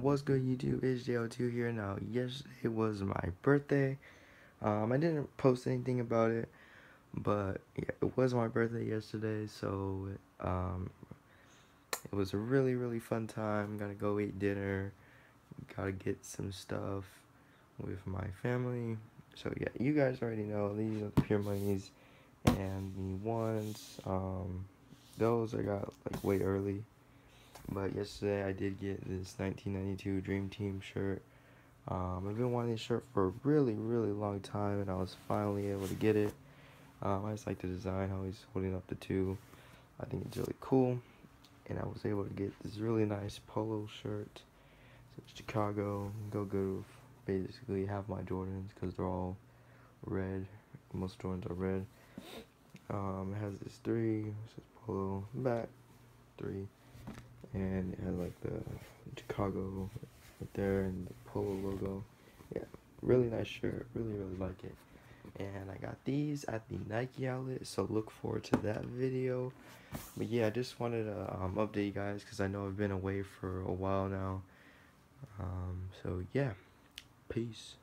What's good YouTube? It's JL2 here. Now, yesterday was my birthday. Um, I didn't post anything about it, but yeah, it was my birthday yesterday, so um, it was a really, really fun time. Gotta go eat dinner, gotta get some stuff with my family. So yeah, you guys already know these are the pure monies and the ones. Um, those I got like way early. But yesterday I did get this 1992 Dream Team shirt. Um, I've been wanting this shirt for a really, really long time, and I was finally able to get it. Um, I just like the design, how he's holding up the two. I think it's really cool. And I was able to get this really nice polo shirt. It's Chicago. Go with basically have my Jordans because they're all red. Most Jordans are red. Um, it has this three, this polo back, three and it had like the Chicago right there and the Polo logo. Yeah, really nice shirt. Really, really like it. And I got these at the Nike outlet, so look forward to that video. But yeah, I just wanted to um, update you guys because I know I've been away for a while now. Um, so yeah, peace.